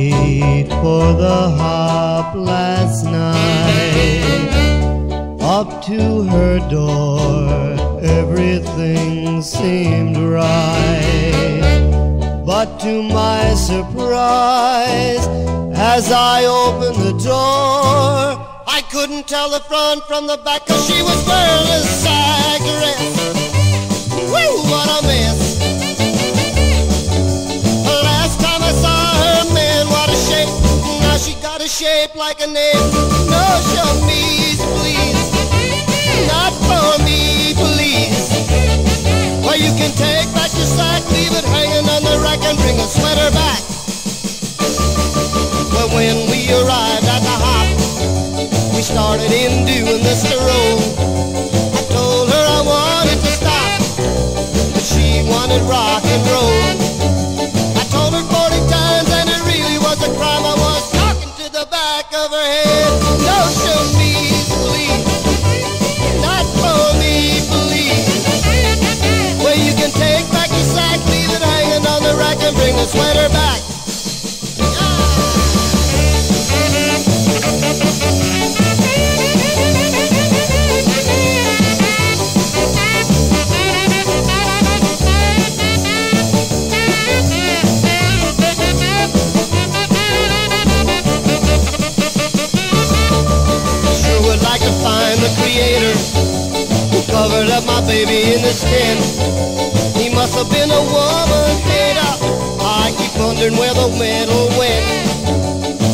wait for the hop last night. Up to her door, everything seemed right. But to my surprise, as I opened the door, I couldn't tell the front from the back, cause she was wearing a cigarette. dress. She got a shape like a nail. No, chemise, back of her head. No, show me, please. Not for me, please. Well, you can take back your sack, leave it hanging on the rack, and bring the sweater back. Baby in the skin. He must have been a woman hater. I keep wondering where the medal went.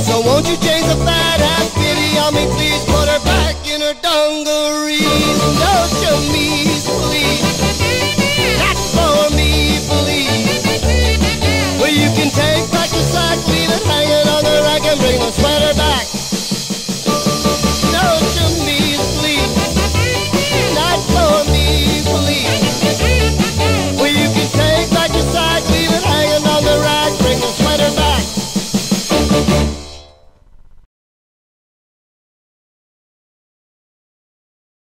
So won't you change the fat ass pity on me, please? Put her back in her dungarees. No chemise, please. Not for me, please. Well, you can take back your sack, leave it hanging on the rack, and bring the